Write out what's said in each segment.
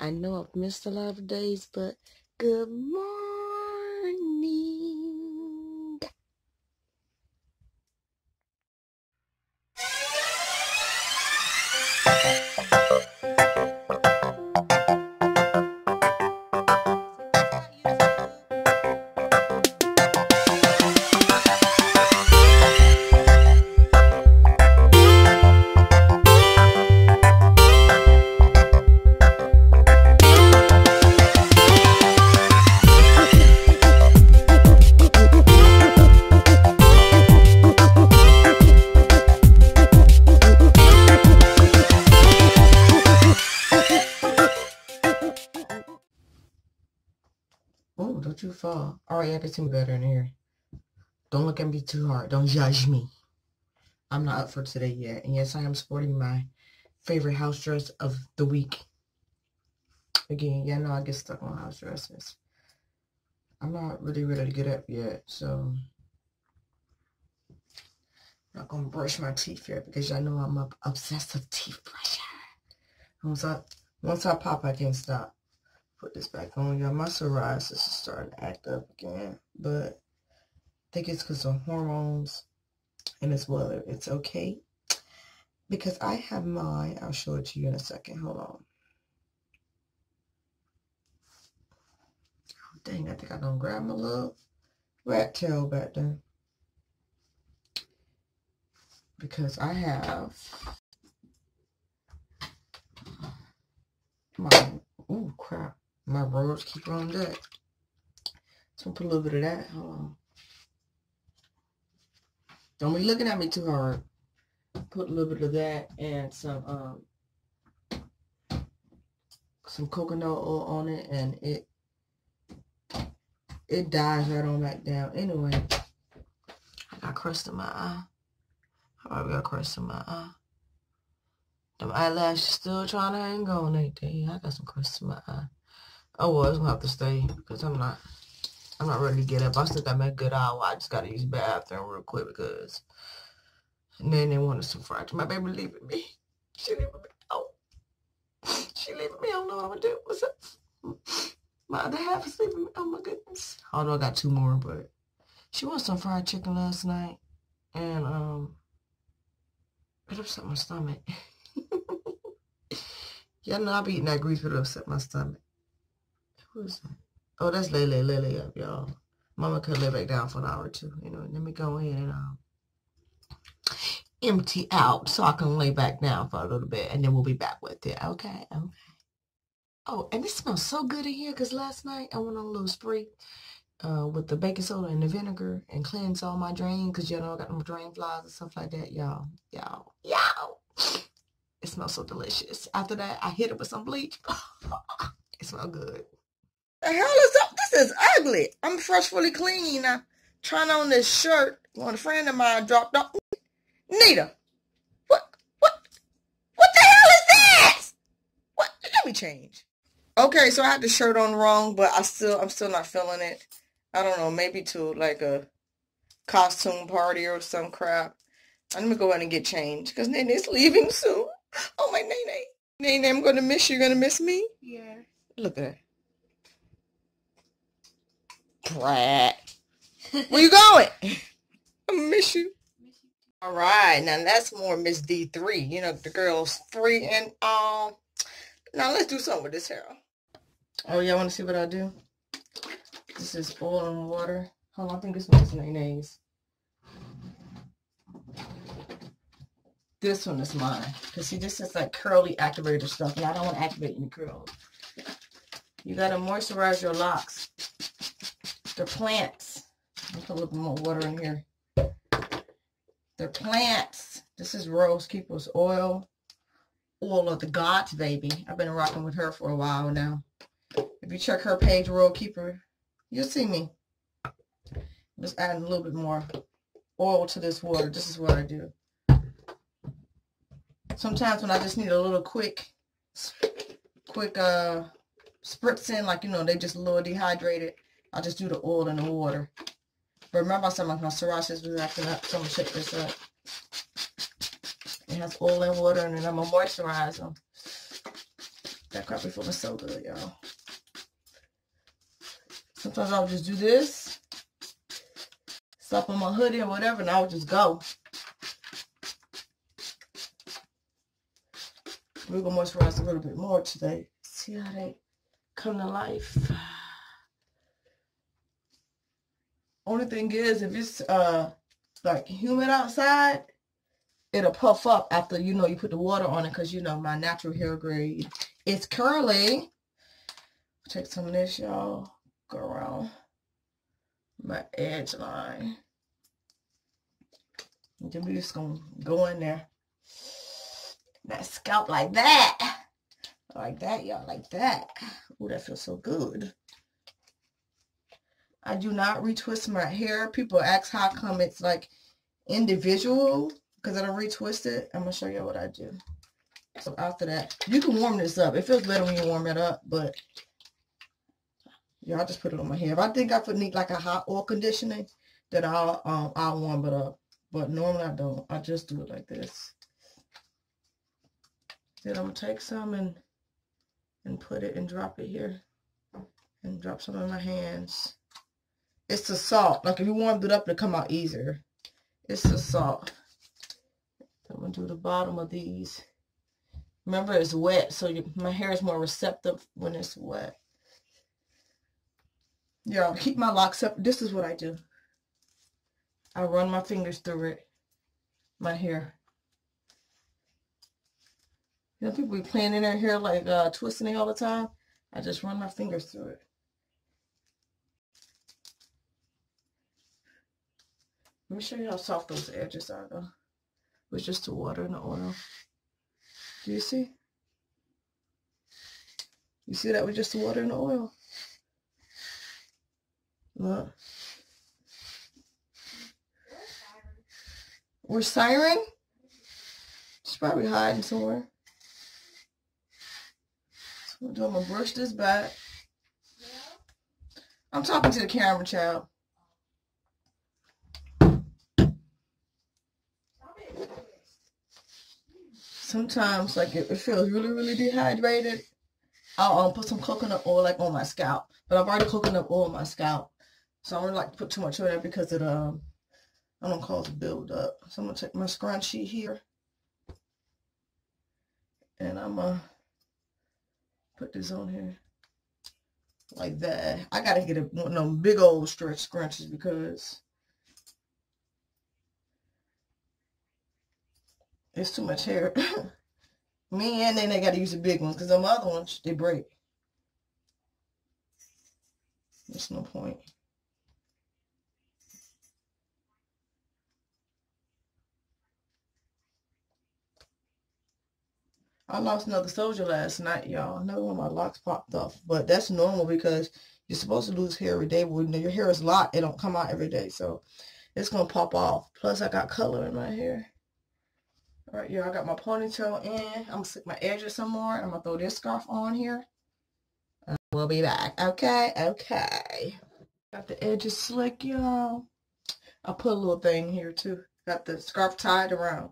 I know I've missed a lot of days, but good morning. Can better in here. Don't look at me too hard. Don't judge me. I'm not up for today yet. And yes, I am sporting my favorite house dress of the week. Again, yeah, no, I get stuck on house dresses. I'm not really ready to get up yet, so I'm not gonna brush my teeth yet because y'all know I'm a obsessive teeth brusher. Once I once I pop, I can't stop. Put this back on, y'all. My psoriasis is starting to act up again, but I think it's because of hormones and as well. It's okay because I have mine. I'll show it to you in a second. Hold on. Oh, dang, I think I don't grab my little rat tail back there. Because I have my, oh crap, my rose keeper on deck. So put a little bit of that. Hold on. Don't be looking at me too hard. Put a little bit of that and some um some coconut oil on it and it it dies right on back down. Anyway, I got crust in my eye. I probably got crust in my eye. Them eyelashes still trying to hang on, ain't they? I got some crust in my eye. Oh well, it's gonna have to stay because I'm not I'm not ready to get up. I still got my good hour. I just gotta use bathroom real quick because then they wanted some fried. My baby leaving me. She leaving me. Oh, she leaving me. I don't know what I'm gonna do. What's up? My other half is leaving me. Oh my goodness. Although I got two more, but she wants some fried chicken last night, and um, it upset my stomach. Y'all know I be eating that grease, but it upset my stomach. Who is? Oh, that's Lele. Lele up, y'all. Mama could lay back down for an hour or two. You know, let me go ahead and um, empty out so I can lay back down for a little bit, and then we'll be back with it. Okay, okay. Oh, and it smells so good in here because last night I went on a little spree uh, with the baking soda and the vinegar and cleansed all my drain because you know I got them drain flies and stuff like that. Y'all, y'all, y'all. It smells so delicious. After that, I hit it with some bleach. it smells good. The hell is up? This is ugly. I'm fresh, fully clean. Uh, trying on this shirt. One friend of mine dropped off. Nita, what, what, what the hell is this? What? Let me change. Okay, so I had the shirt on wrong, but I still, I'm still not feeling it. I don't know, maybe to like a costume party or some crap. I'm gonna go ahead and get changed because Nene's leaving soon. Oh my Nene. Nene, I'm gonna miss you. You're gonna miss me? Yeah. Look at that. Brat. Where you going? I miss you. All right, now that's more Miss D3. You know, the girl's free and all. Now let's do something with this hair. Oh, y'all want to see what I do? This is oil and water. Hold on, I think this one is Nene's. This one is mine. Because see, this is like curly activator stuff, and I don't want to activate any curls. You got to moisturize your locks. They're plants. I'll put a little more water in here. They're plants. This is Rose Keeper's oil. Oil of the gods, baby. I've been rocking with her for a while now. If you check her page, Rose Keeper, you'll see me. Just adding a little bit more oil to this water. This is what I do. Sometimes when I just need a little quick, quick uh, spritz in, like, you know, they just a little dehydrated, I'll just do the oil and the water. But remember I said my psoriasis was acting up, so I'm going to shake this up. It has oil and water, and then I'm going to moisturize them. That crap me feeling so good, y'all. Sometimes I'll just do this, stuff on my hoodie or whatever, and I'll just go. We're gonna moisturize a little bit more today. See how they come to life. Only thing is, if it's uh like humid outside, it'll puff up after you know you put the water on it because you know my natural hair grade is curly. Take some of this, y'all. Go around my edge line. And then we just gonna go in there. That scalp like that. Like that, y'all, like that. Oh, that feels so good. I do not retwist my hair. People ask how come it's like individual because I don't retwist it. I'm going to show you what I do. So after that, you can warm this up. It feels better when you warm it up, but yeah, I just put it on my hair. If I think I need like a hot oil conditioning, then I'll um I'll warm it up. But normally I don't. I just do it like this. Then I'm gonna take some and and put it and drop it here. And drop some in my hands. It's the salt. Like if you warmed it up, it'll come out easier. It's the salt. I'm going to do the bottom of these. Remember, it's wet, so you, my hair is more receptive when it's wet. Yeah, keep my locks up. This is what I do. I run my fingers through it. My hair. You know, people be playing in their hair like uh, twisting it all the time. I just run my fingers through it. Let me show you how soft those edges are though. With just the water and the oil. Do you see? You see that with just the water and the oil? Look. We're siren? She's probably hiding somewhere. So I'm gonna brush this back. I'm talking to the camera, child. Sometimes like it, it feels really, really dehydrated, I'll um, put some coconut oil like on my scalp. But I've already coconut oil on my scalp. So I don't like to put too much on there because it um I don't cause a build up. So I'm gonna take my scrunchie here. And I'm gonna put this on here. Like that. I gotta get a, one of them big old stretch scrunchies because It's too much hair. Me and then they got to use the big ones because them other ones, they break. There's no point. I lost another soldier last night, y'all. Another one of my locks popped off. But that's normal because you're supposed to lose hair every day. When your hair is locked, it don't come out every day. So it's going to pop off. Plus, I got color in my hair. All right, y'all, I got my ponytail in. I'm going to stick my edges some more. I'm going to throw this scarf on here. And we'll be back. Okay, okay. Got the edges slick, y'all. I put a little thing here, too. Got the scarf tied around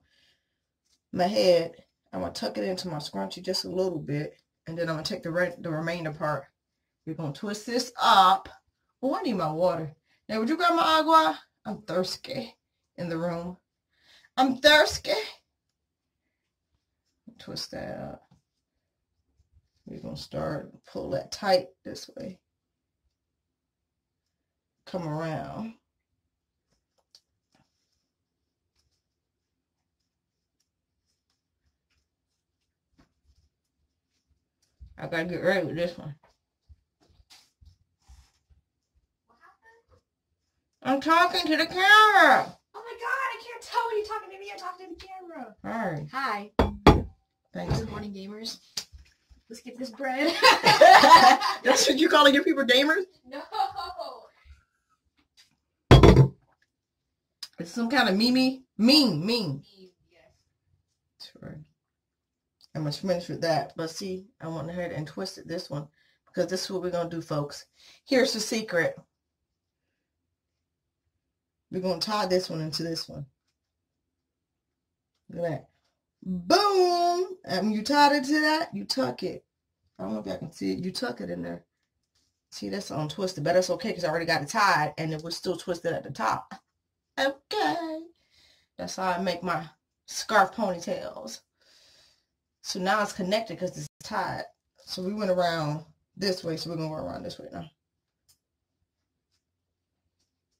my head. I'm going to tuck it into my scrunchie just a little bit. And then I'm going to take the, re the remainder part. We're going to twist this up. Oh, I need my water. Now, would you grab my agua? I'm thirsty in the room. I'm thirsty twist that up. We're going to start, pull that tight this way. Come around. I gotta get ready with this one. I'm talking to the camera. Oh my god, I can't tell when you're talking to me. I'm talking to the camera. All right. Hi. Thanks. Good morning, gamers. Let's get this bread. That's what you calling your people gamers? No. It's some kind of meme. Meme. Meme. Sure. I'm going to finish with that. But see, I went ahead and twisted this one because this is what we're going to do, folks. Here's the secret. We're going to tie this one into this one. Look at that. Boom! And when you tie it to that, you tuck it. I don't know if y'all can see it. You tuck it in there. See, that's untwisted, but that's okay because I already got it tied and it was still twisted at the top. Okay. That's how I make my scarf ponytails. So now it's connected because it's tied. So we went around this way, so we're going to go around this way now.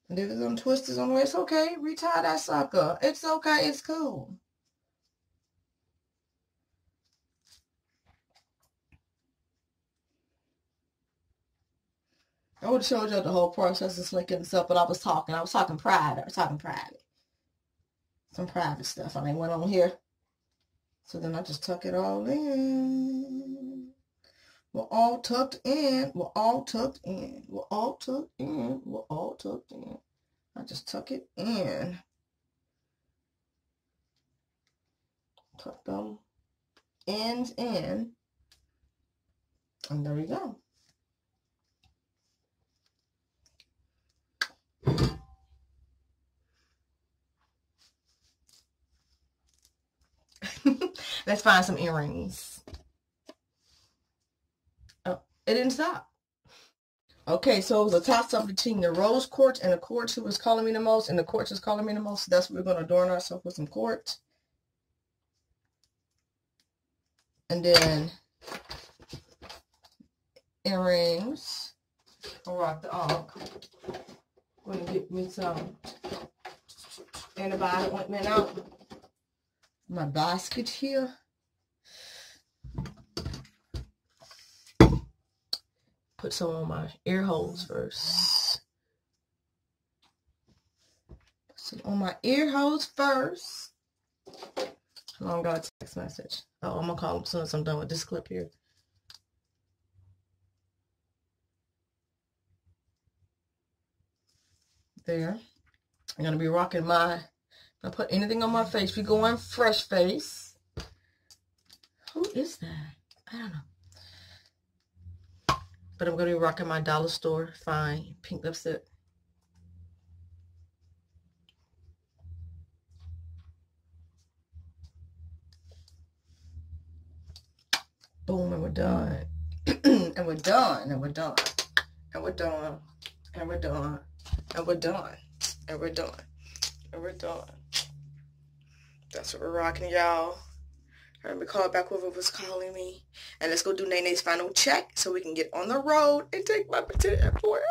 And if it's untwisted on the way, it's okay. Retie that sucker. It's okay. It's cool. I would have showed you the whole process of slicking stuff, but I was talking. I was talking private. I was talking private. Some private stuff. I mean, went on here. So then I just tuck it all in. We're all tucked in. We're all tucked in. We're all tucked in. We're all tucked in. I just tuck it in. Tuck them ends in. And there we go. Let's find some earrings. Oh, it didn't stop. Okay, so it was a toss-up between the rose quartz and the quartz who was calling me the most, and the quartz was calling me the most. So that's what we're going to adorn ourselves with some quartz. And then earrings. I'll rock the arc. Gonna get me some antibiotic ointment out. My basket here. Put some on my ear holes first. Put some on my ear holes first. Long got a text message? Oh, I'm gonna call him soon as I'm done with this clip here. There. I'm gonna be rocking my. I put anything on my face. We go on fresh face. Who is that? I don't know. But I'm gonna be rocking my dollar store fine pink lipstick. Boom, and we're done. and we're done, and we're done, and we're done, and we're done, and we're done, and we're done, and we're done. That's what we're rocking, y'all. Let me call back whoever was calling me. And let's go do Nene's final check so we can get on the road and take my to the airport.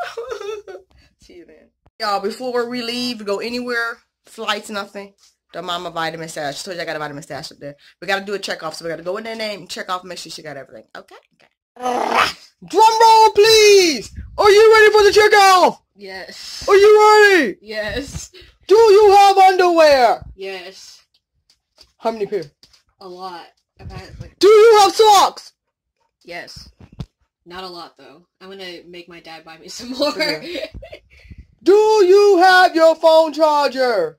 See you then. Y'all, before we leave, go anywhere, flights, nothing. The mama vitamin stash. She told you I got a vitamin stash up there. We got to do a check off. So we got to go in their name, check off, make sure she got everything. Okay? Okay. Drum roll, please. Are you ready for the check off? Yes. Are you ready? Yes. Do you have underwear? Yes. How many pair? A lot. Had like Do you have socks? yes. Not a lot though. I'm gonna make my dad buy me some more. Do you have your phone charger?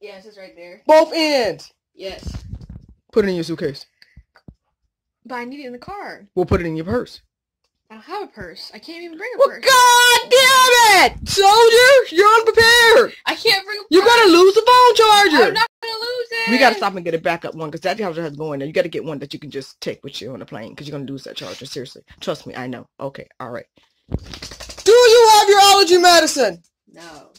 yes, it's right there. Both ends. Yes. Put it in your suitcase. But I need it in the car. We'll put it in your purse. I don't have a purse. I can't even bring a Well, purse. God damn it! Soldier, you're unprepared. I can't bring a You're purse. gonna lose the phone charger. I'm not gonna lose it. we gotta stop and get a backup one because that charger has to go in there. You gotta get one that you can just take with you on the plane because you're gonna lose that charger. Seriously, trust me, I know. Okay, all right. Do you have your allergy medicine? No.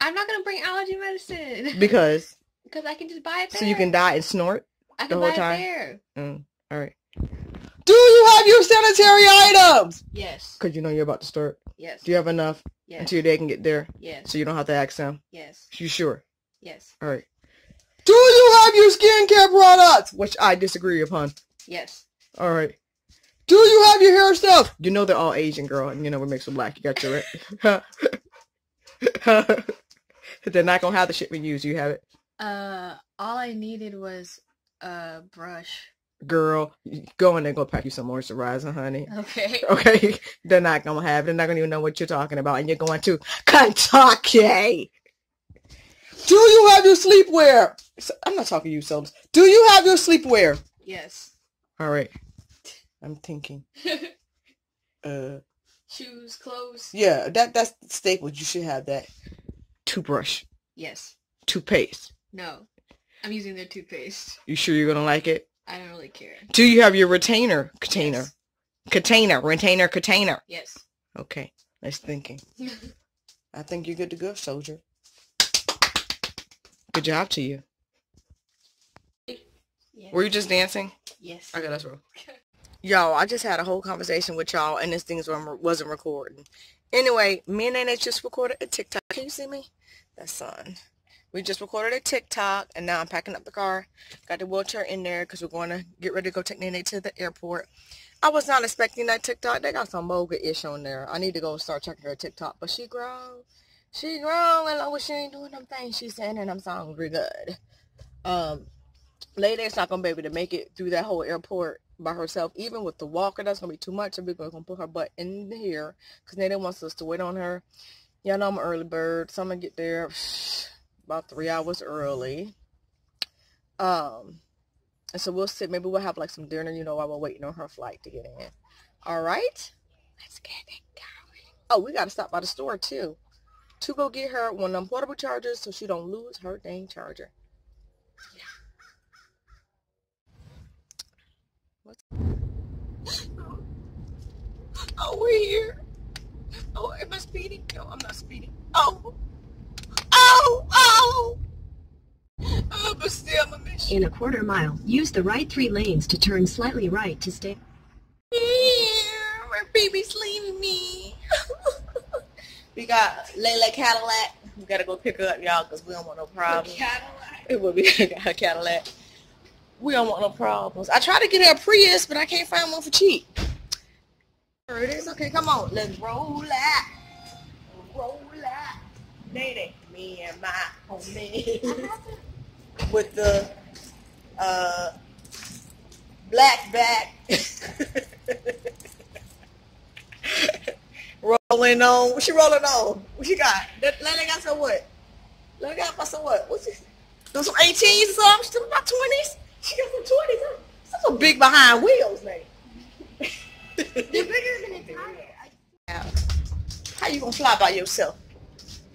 I'm not gonna bring allergy medicine Because because I can just buy it there. so you can die and snort. I the whole buy time? there. Mm, all right. Do you have your sanitary items? Yes. Because you know you're about to start. Yes. Do you have enough Yes. until they can get there Yes. so you don't have to ask them? Yes. You sure? Yes. All right. Do you have your skincare products? Which I disagree upon. Yes. All right. Do you have your hair stuff? You know they're all Asian, girl, and you know what makes them black. You got your right. they're not gonna have the shit we use. You have it, Uh, all I needed was a brush. Girl. Go in there, go pack you some moisturizer, honey. Okay. Okay, they're not gonna have. it. They're not gonna even know what you're talking about, and you're going to Kentucky. Do you have your sleepwear? I'm not talking to you, Seldes. Do you have your sleepwear? Yes. All right. I'm thinking. Uh, Shoes, clothes. yeah, that that's staple. You should have that. Toothbrush, Yes. toothpaste. No. I'm using their toothpaste. You sure you're gonna like it? I don't really care. Do you have your retainer container? Yes. Container, retainer, container. Yes. Okay, nice thinking. I think you're good to go, soldier. Good job to you. yes. Were you just dancing? Yes. Okay, that's real. Y'all, I just had a whole conversation with y'all, and this thing wasn't recording. Anyway, me and Nene just recorded a TikTok. Can you see me? That's son. We just recorded a TikTok, and now I'm packing up the car. Got the wheelchair in there because we're going to get ready to go take Nene to the airport. I was not expecting that TikTok. They got some moga-ish on there. I need to go start checking her TikTok. But she grown. She grown, and I wish she ain't doing them things she's saying, and them songs pretty good. Um, Lady's not going to be able to make it through that whole airport by herself. Even with the walker, that's going to be too much. So we're going to put her butt in here because Nene wants us to wait on her. Y'all know I'm an early bird, so I'm going to get there about three hours early. Um, and so we'll sit. Maybe we'll have like some dinner, you know, while we're waiting on her flight to get in. All right? Let's get it going. Oh, we got to stop by the store too. To go get her one of them portable chargers so she don't lose her dang charger. What's... Oh, we're here. Oh, am I speeding? No, I'm not speeding. Oh. Oh, oh. Oh, but still, I'm a mission. In a quarter mile, use the right three lanes to turn slightly right to stay. Yeah, my baby's leaving me. we got Layla Cadillac. We gotta go pick her up, y'all, because we don't want no problems. Cadillac. It will be a Cadillac. We don't want no problems. I tried to get her a Prius, but I can't find one for cheap. There it is. Okay, come on. Let's roll out. Roll out. Lady, me and my homie. With the uh, black back. rolling on. What she rolling on? What she got? That Lady got some what? Lady got some what? What's this? Those some 18s or something? Still about 20s? She got some 20s, huh? That's some big behind wheels, man. They're bigger than a tire. How you gonna fly by yourself?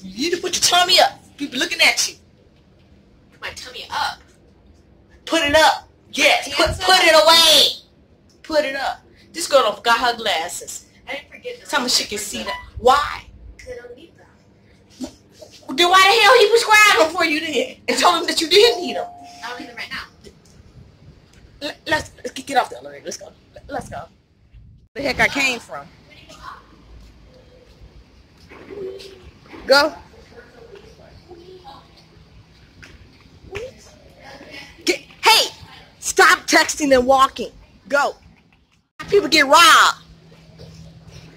You need to put your tummy up. People looking at you. Put my tummy up. Put it up. Yes. Put, put it away. Put it up. This girl don't forgot her glasses. I didn't forget the Tell me she can see that. Why? Because I don't need them. Then why the hell he prescribed them for you then? And told him that you didn't need them. I don't need them right now. Let- Let's, let's get get off the elevator. Let's go. Let's go. The heck I came from. Go. Get, hey, stop texting and walking. Go. People get robbed.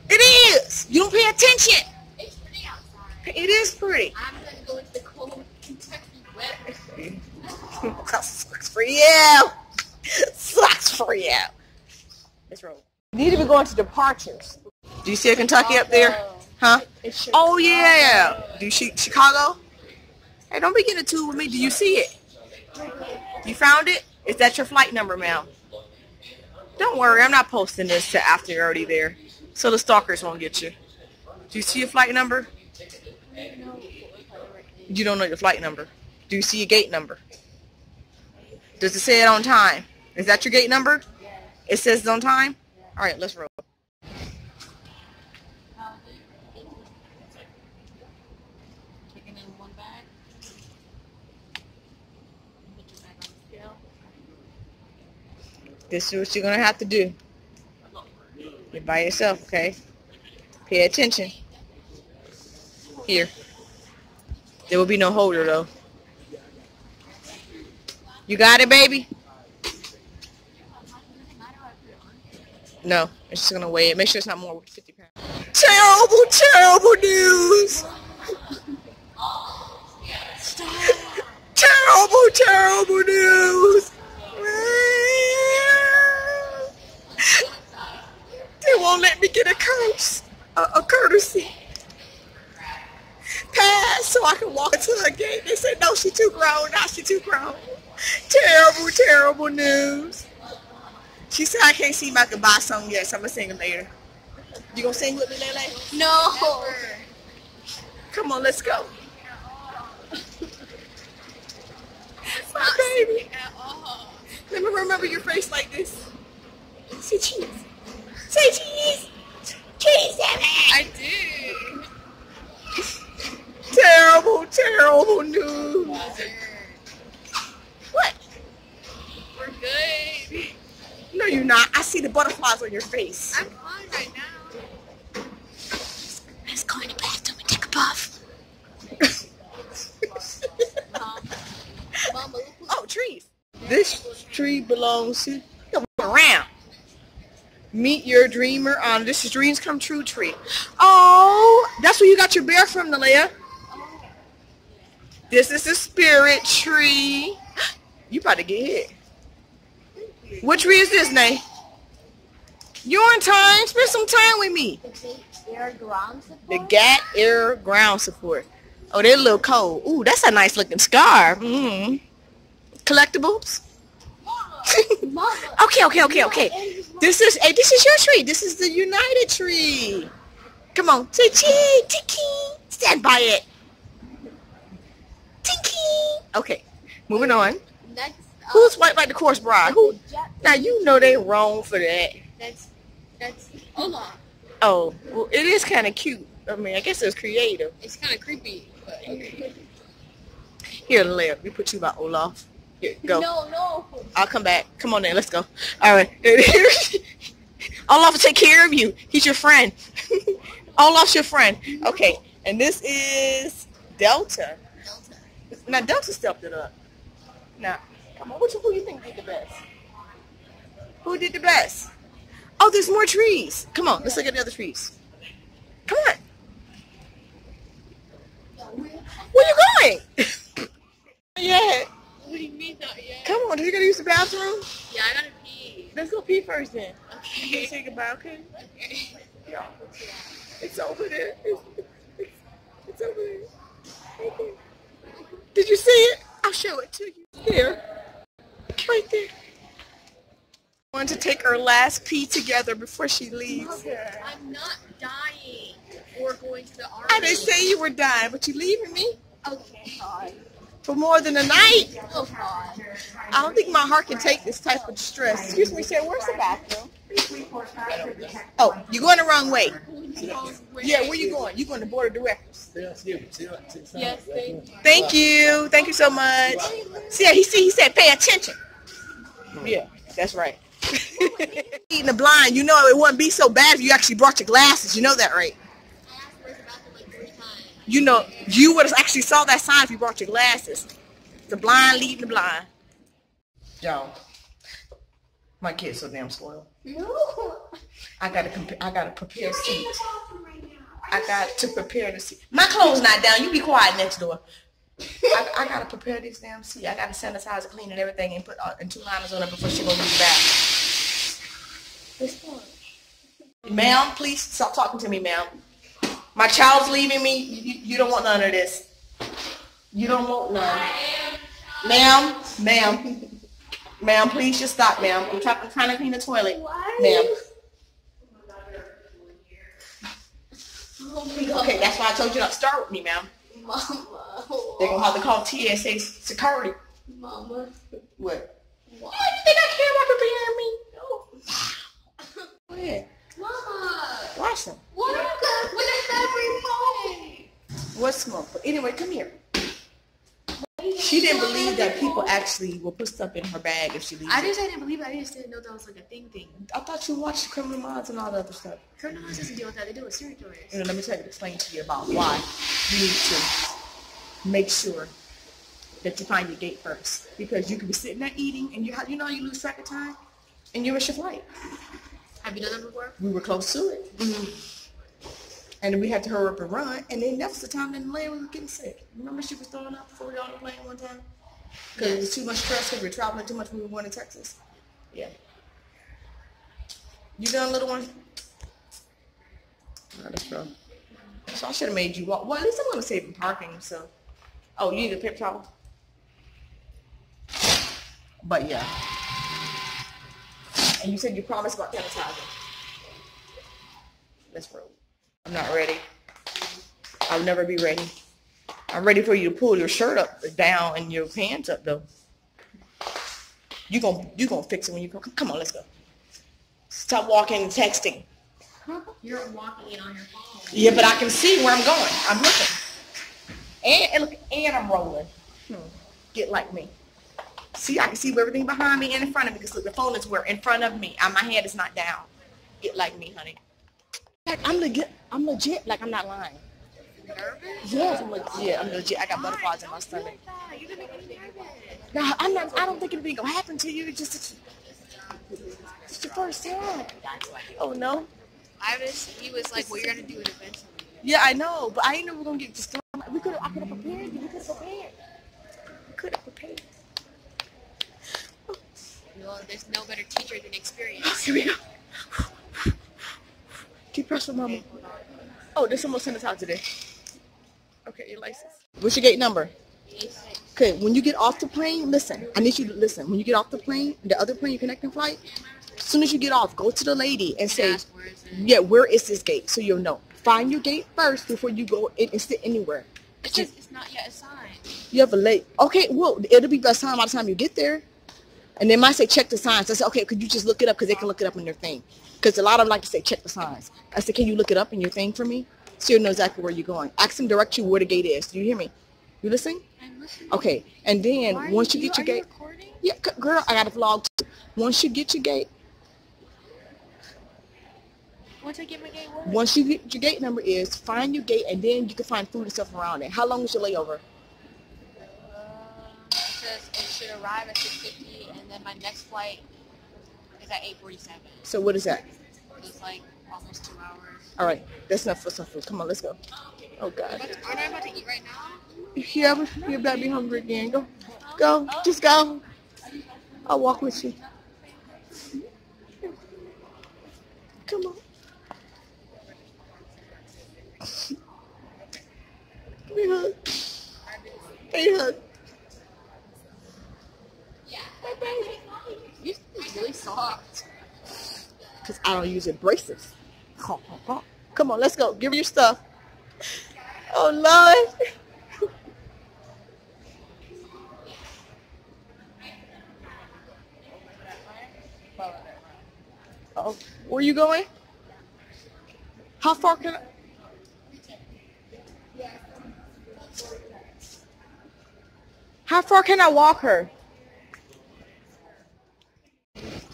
It is. You don't pay attention. It's pretty outside. It is pretty. I'm going to go into the cold Kentucky weather. Sucks for you. Sucks for you. Let's roll. You need to be going to departures. Do you see a Kentucky up there? Huh? Oh yeah. Do you see Chicago? Hey, don't be getting a two with me. Do you see it? You found it? Is that your flight number, ma'am? Don't worry, I'm not posting this to after you're already there, so the stalkers won't get you. Do you see your flight number? You don't know your flight number. Do you see your gate number? Does it say it on time? Is that your gate number? It says it's on time? All right, let's roll. Taking in one bag. Put your bag on the scale. This is what you're going to have to do. You're by yourself, okay? Pay attention. Here. There will be no holder, though. You got it, baby? No. It's just going to weigh it. Make sure it's not more than 50 pounds. Terrible, terrible news! terrible, terrible news! They won't let me get a curse, a, a courtesy pass so I can walk into the gate. They said, no, she too grown. Now she too grown. Terrible, terrible news. She said I can't see my goodbye song yet, so I'm going to sing it later. You going to sing with me, Lele? No. Come on, let's go. My baby. At all. Let me remember your face like this. Say cheese. Say cheese. Cheese, damn it. I did. Terrible, terrible news. What? We're good. No, you're not. I see the butterflies on your face. I'm fine right now. Let's go in the bathroom and take a puff. Mom. Mama, oh, trees. This tree belongs to Come around. Meet your dreamer on this is dreams come true tree. Oh, that's where you got your bear from, Nalia. This is the spirit tree. You about to get hit. What tree is this, Nay? You're in time. Spend some time with me. The GAT Air Ground Support. Oh, they're a little cold. Ooh, that's a nice looking scarf. Mm. Collectibles. Okay, okay, okay, okay. This is hey, this is your tree. This is the United tree. Come on, say chee, tiki. Stand by it. Tiki. Okay, moving on. Next. uh, Who's white like the course bride? Who? Now you know they wrong for that. That's that's Ola. Oh, well, it is kind of cute. I mean, I guess it's creative. It's kind of creepy, but okay. Here, Leah, we put you by Olaf. Here, go. No, no. I'll come back. Come on then, let's go. All right. Olaf will take care of you. He's your friend. Olaf's your friend. Okay, and this is Delta. Delta. Now Delta stepped it up. Now, come on, which who you think did the best? Who did the best? Oh, there's more trees. Come on, let's look at the other trees. Come on. Where are you going? yeah. What do you mean not yet? Come on, are you gonna use the bathroom? Yeah, I gotta pee. Let's go pee first then. Can you Okay. say goodbye, okay? Okay. Yeah. It's over there. It's, it's, it's over there. Right there. Did you see it? I'll show it to you. Here. Right there. I Want to take her last pee together before she leaves. I'm not dying or going to the army. I didn't say you were dying, but you leaving me Okay, fine. For more than a night. Oh, fine. I don't think my heart can take this type of stress. Excuse me, sir. Where's the bathroom? Oh, you're going the wrong way. Yeah, where you going? You're going to board of directors. Yes, thank you. Thank you. Thank you so much. See, he see, he said, pay attention. Yeah, that's right. Eating the blind, you know it wouldn't be so bad if you actually brought your glasses. You know that, right? I asked for his bathroom like three times. You know, you would have actually saw that sign if you brought your glasses. The blind leading the blind. Y'all, my kid's so damn spoiled. No. I gotta comp- I gotta prepare seats. I got to prepare the seat. My clothes not down. You be quiet next door. I, I gotta prepare this damn seat. I gotta sanitize it, clean and everything, and put uh, and two liners on it before she go leave back. Ma'am, please stop talking to me, ma'am. My child's leaving me. You, you- don't want none of this. You don't want none. Ma'am, ma'am, ma'am, please just stop, ma'am. I'm, try- I'm trying to clean the toilet, ma'am. Oh. Okay, that's why I told you not to start with me, ma'am. Mama. They're gonna have to call TSA security. Mama. What? What? You think I care about preparing me? No. Go ahead. Mama. Watch them. What the? What is that remote? What's smoke? But anyway, come here. She didn't believe that people actually will put stuff in her bag if she leaves. I just didn't believe it. I just didn't know that was like a thing thing. I thought you watched Criminal Minds and all the other stuff. Criminal Minds doesn't deal with that. They deal with serial killers. You know, let me tell you, explain to you about why you need to make sure that you find your gate first. Because you could be sitting there eating and you you know you lose track of time and you miss your flight. Have you done that before? We were close to it. Mm-hmm. And then we had to hurry up and run. And then that was the time that Leia was getting sick. Remember she was throwing up before we got on the plane one time? Because it was too much stress because we were traveling too much when we were going to Texas. Yeah. You done, little one? Let us go. So I should have made you walk. Well, at least I'm going to save in parking, so. Oh, you need a paper towel? But yeah. And you said you promised about sanitizer. Let's roll. I'm not ready. I'll never be ready. I'm ready for you to pull your shirt up down and your pants up though. You gonna you gonna fix it when you come. Come on, let's go. Stop walking and texting. You're walking in on your phone. Yeah, but I can see where I'm going. I'm looking. And, and look, and I'm rolling. Hmm. Get like me. See, I can see everything behind me and in front of me because look, the phone is where in front of me. And my head is not down. Get like me, honey. Like, I'm legit. I'm legit. Like I'm not lying. Nervous? Yes, I'm legit. I'm legit. I got butterflies in my stomach. You didn't make me nervous. No, I'm not. I don't think anything gonna happen to you. It's just it's your first time. Oh no. I was, he was like, well, you're going to do it eventually. Yeah, I know, but I didn't know we were gonna get just. We could. I could have prepared you. We could have prepared. We could have prepared. Well, there's no better teacher than experience. Here we go. Keep pressing, mama. Oh, there's someone send us out today. Okay, your license. What's your gate number? Okay, when you get off the plane, listen. I need you to listen. When you get off the plane, the other plane, your connecting flight, as soon as you get off, go to the lady and say, Ask where is it? yeah, where is this gate? So you'll know. Find your gate first before you go in and sit anywhere. It says it's not yet assigned. You have a late. Okay, well, it'll be best time by the time you get there. And they might say check the signs. I said, okay, could you just look it up because they can look it up in their thing. Because a lot of them like to say check the signs. I said, can you look it up in your thing for me? So you know exactly where you're going. Ask them direct you where the gate is. Do you hear me? You listening? I'm listening. Okay. And then Why once you, get are your gate, recording? yeah, girl, I got a vlog. Too. Once you get your gate, Once I get my gate, what? once you get your gate number is, find your gate, and then you can find food and stuff around it. How long is your layover? Uh, it says it should arrive at 6.50 and then my next flight is at 8.47. So what is that? It's like almost two hours. All right, that's enough for some food. Come on, let's go. Oh God. Aren't I about to eat right now? Yeah, but you better be hungry again. Go, go, just go. I'll walk with you. Come on. Give me a hug. Hey, hug. You really soft. Because I don't use abrasives. Come on, let's go. Give her your stuff. Oh, Lord. Oh, where you going? How far can I? How far can I walk her?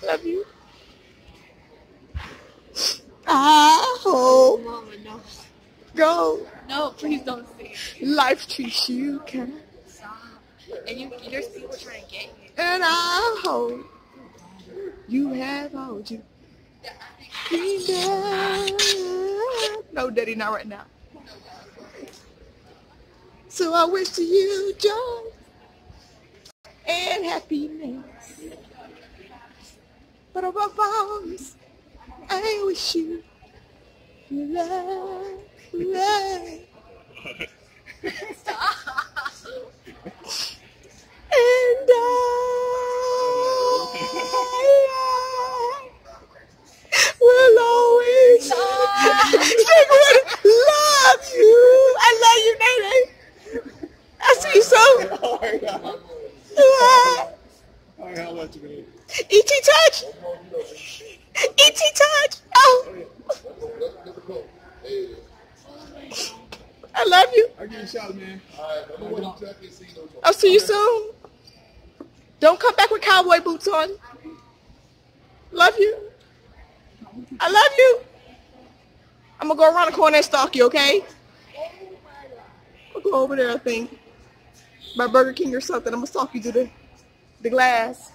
Love you. I hope Mama, no. go. No, please don't say it. Life treats you kind, Stop. And you, there's people trying to get you. and I hope you have all you need. No, Daddy, not right now. So I wish to you joy and happiness. But above all, I wish you love, love. E.T. touch. E.T. touch. Oh, I love you. I'll give you a shot, man. I'll see you soon. Don't come back with cowboy boots on. Love you. I love you. I'm gonna go around the corner and stalk you, okay? I'll go over there, I think. By Burger King or something. I'm gonna stalk you through the, the glass.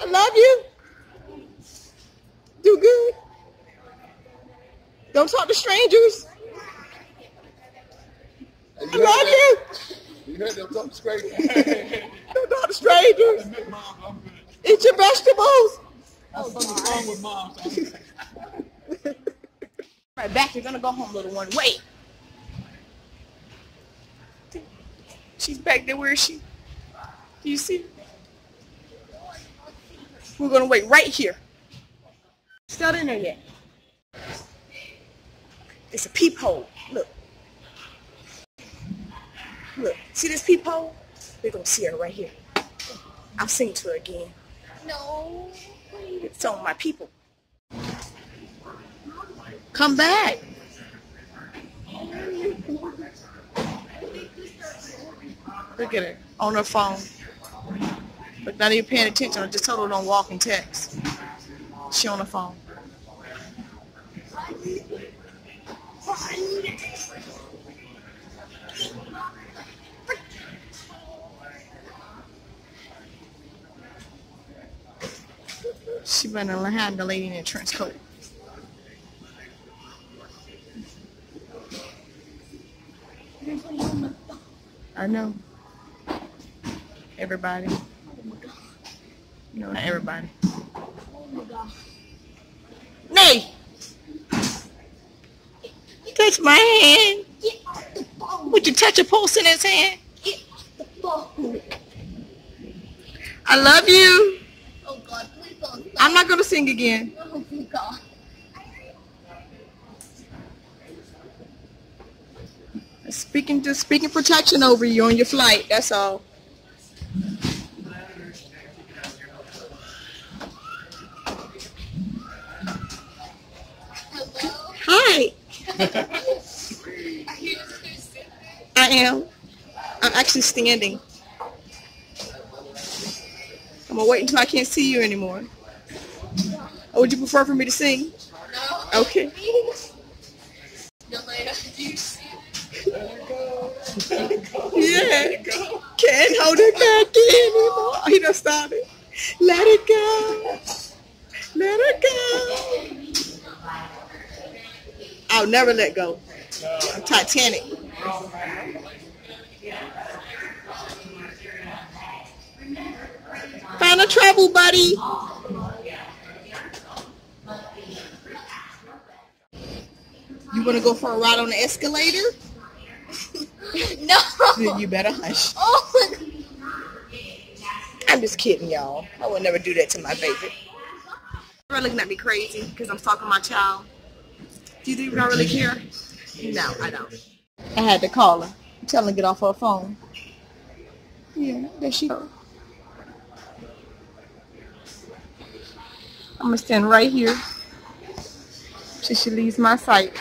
I love you. Do good. Don't talk to strangers. I love you. You heard them talk straight. Don't to strangers. Mom, Eat your vegetables. Oh, That's something wrong with mom. So Right back. You're gonna go home, little one. Wait. She's back there. Where is she? Do you see? We're gonna wait right here. She's not in there yet. It's a peephole. Look. See this peephole? We're gonna see her right here. I'll sing to her again. No. It's on my people. Come back. Look at her on her phone. But not even paying attention. I just told her don't walk and text. She on her phone. She better how the lady in the trench coat. I know. Everybody. No, not everybody. Nay! Touch my hand. Would you touch a pulse in his hand? I love you. God, please don't stop. I'm not gonna sing again. Oh my God. Speaking just speaking protection over you on your flight. That's all. Hello? Hi. Are you just sitting there? I am. I'm actually standing. I'm gonna wait until I can't see you anymore. Or would you prefer for me to sing? No. Okay. Yeah. Can't hold it back anymore. Oh, he done started. Let it go. Let it go. I'll never let go. I'm Titanic. Find a travel buddy. You want to go for a ride on the escalator? No. You better hush. Oh. I'm just kidding, y'all. I would never do that to my baby. You're looking at me crazy because I'm stalking my child. Do you think I really care? No, I don't. I had to call her. Tell her to get off her phone. Yeah, there she goes. I'm gonna stand right here till she leaves my sight.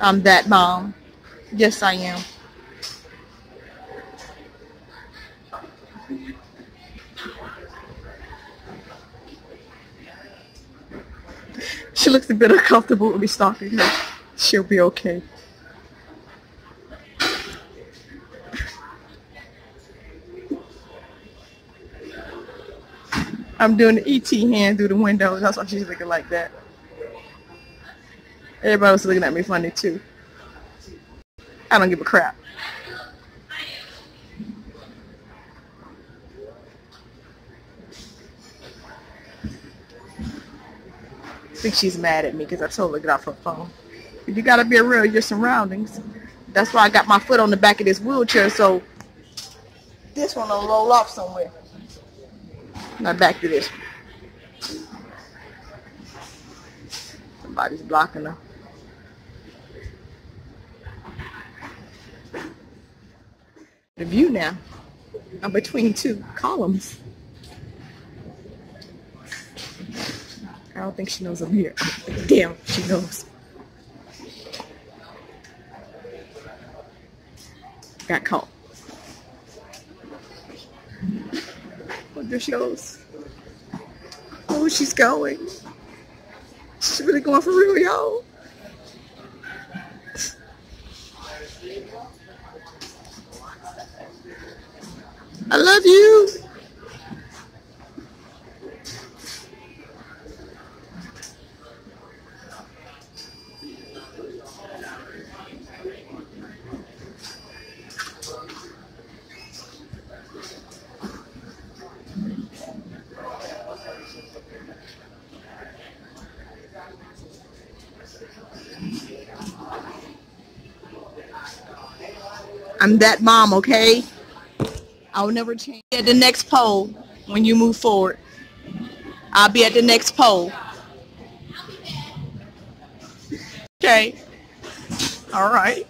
I'm that mom. Yes, I am. She looks a bit uncomfortable with me stalking her. She'll be okay. I'm doing the ET hand through the window. That's why she's looking like that. Everybody was looking at me funny too. I don't give a crap. I think she's mad at me because I told her to get off her phone. You gotta be real your surroundings. That's why I got my foot on the back of this wheelchair so this one will roll off somewhere. Now back to this. Somebody's blocking her. The view now. I'm between two columns. I don't think she knows I'm here. Damn, she knows. Got caught. There she goes. Oh, she's going. She's really going for real, y'all. I love you. I'm that mom, okay? I'll never change. At the next poll, when you move forward. I'll be at the next poll. Okay. All right.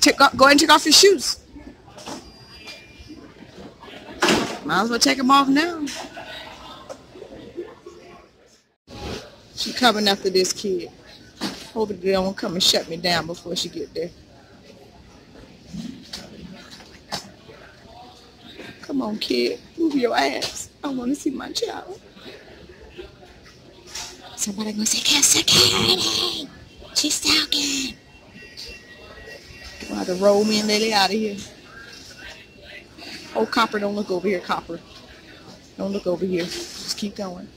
Take off, go ahead and take off your shoes. Might as well take them off now. She coming after this kid. Hoping they don't come and shut me down before she get there. Come on, kid. Move your ass. I want to see my child. Somebody gonna say, "Can security." She's talking. I have to roll me and Lily out of here. Oh, Copper, don't look over here, Copper. Don't look over here. Just keep going.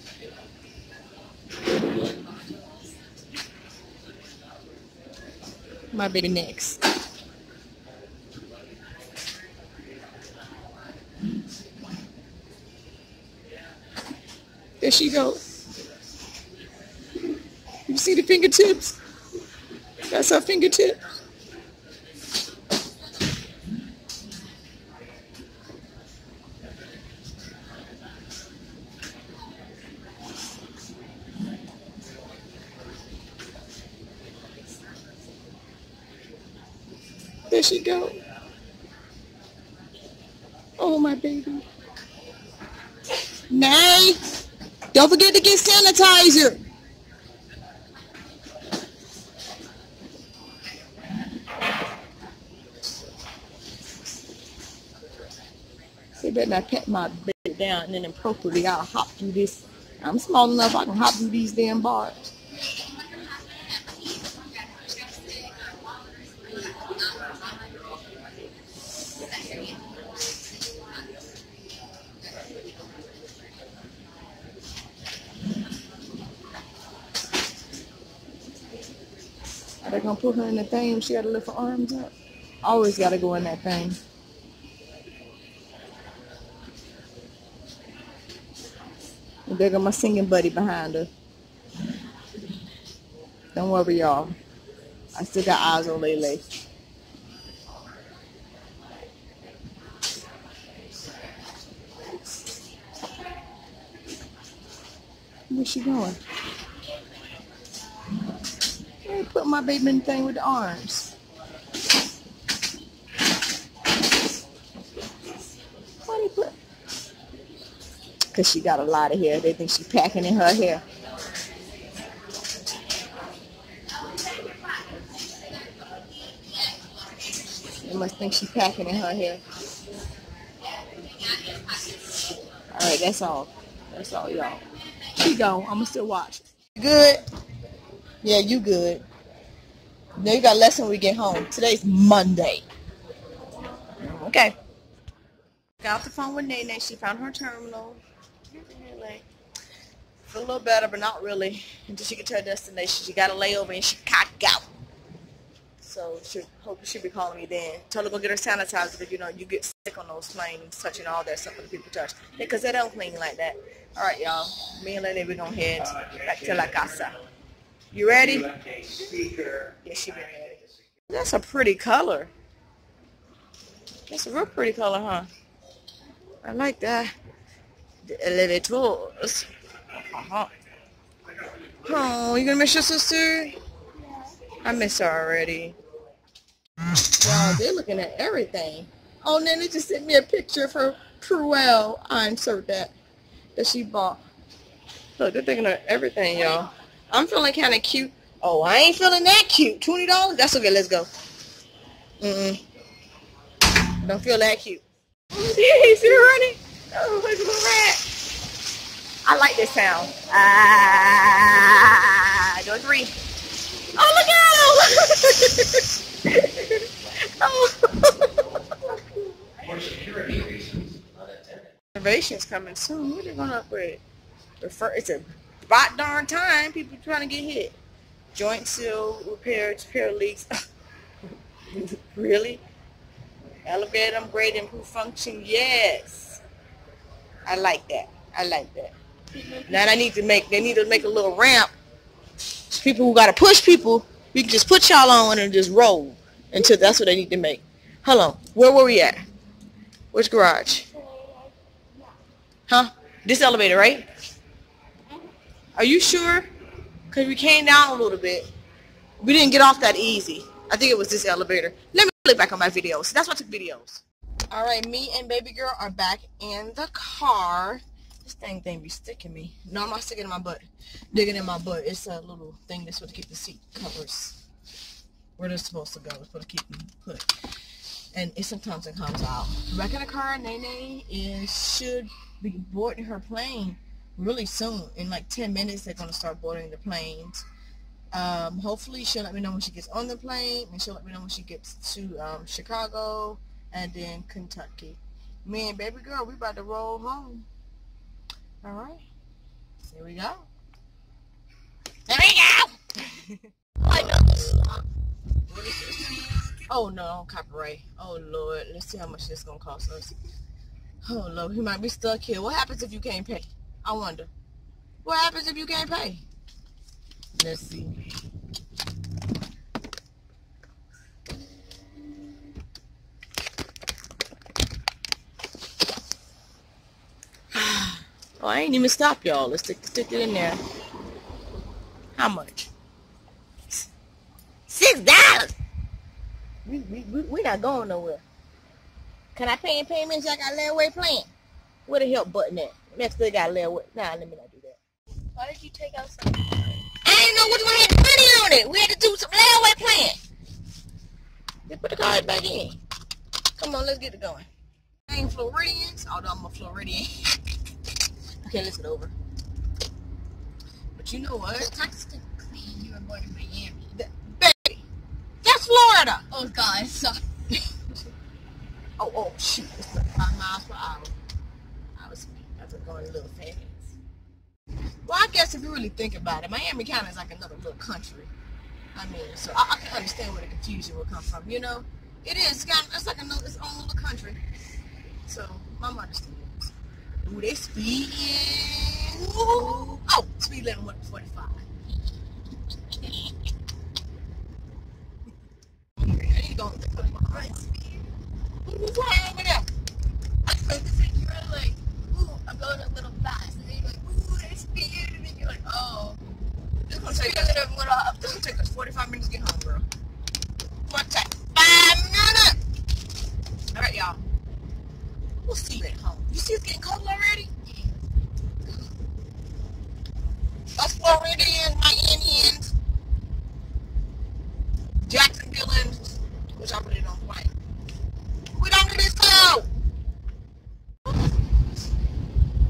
My baby next. There she goes. You see the fingertips? That's her fingertip. She go. Oh, my baby. Nay, don't forget to get sanitizer. They better not pat my bed down and then appropriately I'll hop through this. I'm small enough I can hop through these damn bars. Gonna put her in the thing? She gotta lift her arms up. Always gotta go in that thing. And there go my singing buddy behind her. Don't worry, y'all. I still got eyes on Lele. Where's she going? Hey, put my baby in the thing with the arms. Why they put? Cause she got a lot of hair. They think she's packing in her hair. They must think she's packing in her hair. All right, that's all. That's all, y'all. She gone. I'ma still watch. Good. Yeah, you good. Now you got a lesson when we get home. Today's Monday. Okay. Got off the phone with Nene. She found her terminal. A little better, but not really. Until she get to her destination. She got a layover in Chicago. So she hope she'll be calling me then. Tell her go get her sanitizer because you know you get sick on those planes touching all that stuff that people touch. Because they don't clean like that. All right, y'all. Me and Lenny, we gonna head back to La Casa. You ready? She ready. That's a pretty color. That's a real pretty color, huh? I like that. The elevators. Uh-huh. Oh, you gonna miss your sister? I miss her already. Wow, they're looking at everything. Oh, they just sent me a picture of her Cruel. I insert that that she bought. Look, they're thinking of everything, y'all. I'm feeling kind of cute. Oh, I ain't feeling that cute. Twenty dollars? That's okay. Let's go. Mm mm. Don't feel that cute. Hey, see running? Oh, look at rat. I like this sound. Ah, do a three. Oh, look at him! oh. Renovations coming soon. What are they going to upgrade? The fir- it's a about darn time people trying to get hit. Joint seal repair, repair leaks. really? Elevator upgrade, improve function. Yes. I like that. I like that. Now I need to make. They need to make a little ramp. People who gotta push people, we can just put y'all on and just roll until that's what they need to make. Hold on. Where were we at? Which garage? Huh? This elevator, right? Are you sure? Because we came down a little bit. We didn't get off that easy. I think it was this elevator. Let me look back on my videos. That's why I took videos. All right, me and baby girl are back in the car. This thing thing be sticking me. No, I'm not sticking in my butt. Digging in my butt. It's a little thing that's supposed to keep the seat covers where they're supposed to go. It's supposed to keep them put. And it sometimes it comes out. Back in the car, Nene is should be boarding her plane really soon. In like 10 minutes, they're going to start boarding the planes. Um, hopefully, she'll let me know when she gets on the plane, and she'll let me know when she gets to um, Chicago and then Kentucky. Me and baby girl, we about to roll home. All right. Here we go. Here we go. This? Oh no, copyright. Oh Lord, let's see how much this is gonna cost us. Oh Lord, he might be stuck here. What happens if you can't pay? I wonder. What happens if you can't pay? Let's see. oh, I ain't even stop y'all. Let's stick, stick it in there. How much? Six dollars. We we we not going nowhere. Can I pay in payments like I layaway plan? Where the help button at? Next thing I layaway. Nah, let me not do that. Why did you take out some? I didn't know which one had money on it. We had to do some layaway plan. Just put the card back in. Come on, let's get it going. I ain't Floridians, although I'm a Floridian. okay, let's get over. But you know what? Texas can clean. You were born in Miami. Baby, that's Florida. Oh God, sorry. Oh, oh, shoot. It's like five miles per hour. Little fast. Well, I guess if you really think about it, Miami County is like another little country. I mean, so I, I can understand where the confusion will come from. You know, it is. It's, got, it's like another, its own little country. So, my mom understands. Ooh, they speeding. Ooh. Oh, speed limit 145. I to go eyes. Who's flying over there? you were like, ooh, I'm going a little fast. And then you're like, ooh, they speed. And then you're like, oh. It's gonna take us, it's gonna take us 45 minutes to get home, girl. What time? Five minutes! Alright, y'all. We'll see you at home. You see it's getting cold already? Us Floridians, Miamians, Jacksonvilleans, which I really don't like. We don't do this cold!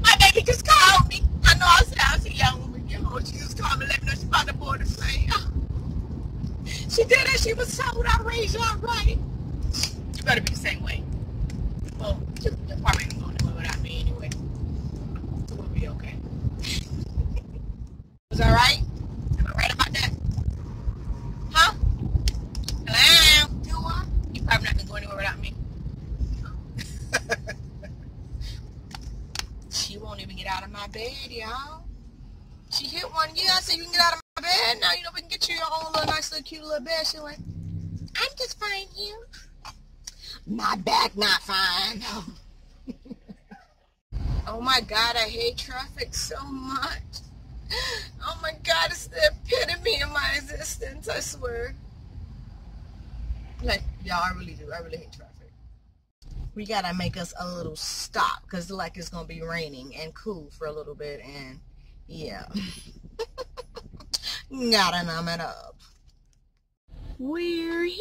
My baby just called me. I know I said I was a young woman. You know, she just called me, let me know she about to board the plane. She did it. She was so outraged. All right. You better be the same way. Well, you you probably ain't going anywhere without me anyway. So we'll be okay. Was all right? Am I right about that? Huh? Hello? You what? You probably not gonna go anywhere without me. She won't even get out of my bed, y'all. She hit one year. I said, you can get out of my bed. Now, you know, we can get you your own little nice little cute little bed. She went, I'm just fine here. My back not fine. oh my God, I hate traffic so much. Oh my God, it's the epitome of my existence, I swear. Like, y'all, I really do. I really hate traffic we gotta make us a little stop because like it's gonna be raining and cool for a little bit and yeah. Gotta numb it up. We're here.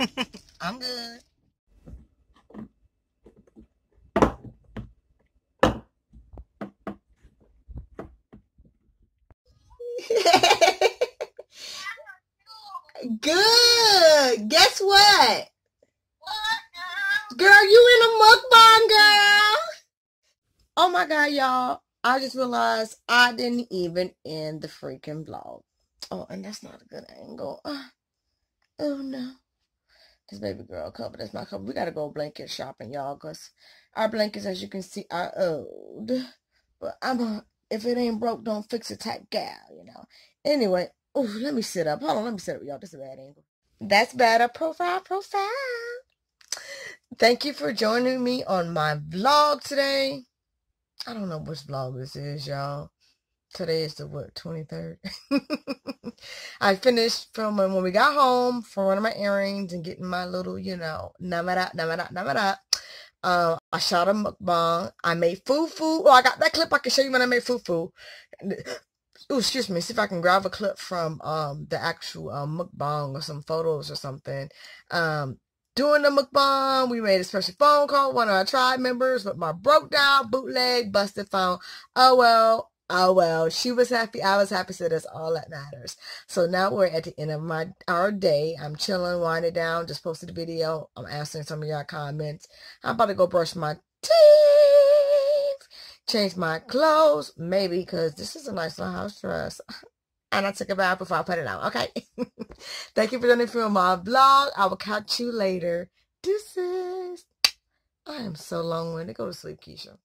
I'm good Good. Guess what? What? Girl, you in a mukbang, girl. Oh my God, y'all. I just realized I didn't even end the freaking vlog. Oh, and that's not a good angle. Uh, oh no. This baby girl cover. That's my cover. We gotta go blanket shopping, y'all, because our blankets, as you can see, are old. But I'm a, if it ain't broke, don't fix it type gal, you know. Anyway, oh, let me sit up. Hold on, let me sit up, y'all. This is a bad angle. That's better. Profile, profile. Thank you for joining me on my vlog today. I don't know which vlog this is, y'all. Today is the what, 23rd? I finished filming when we got home one of my earrings and getting my little, you know, namara, namara, namara. Uh, I shot a mukbang. I made fufu. Oh, I got that clip. I can show you when I made fufu. Oh, excuse me. See if I can grab a clip from um the actual um, mukbang or some photos or something. Um, doing the mukbang, we made a special phone call one of our tribe members with my broke down bootleg busted phone. Oh well, oh well. She was happy. I was happy. So that's all that matters. So now we're at the end of my our day. I'm chilling, winding down. Just posted a video. I'm answering some of your comments. I'm about to go brush my teeth change my clothes, maybe because this is a nice little house dress. And I took a bath before I put it on. Okay. Thank you for joining me on my vlog. I will catch you later. Deuces. I am so long-winded. Go to sleep, Keisha.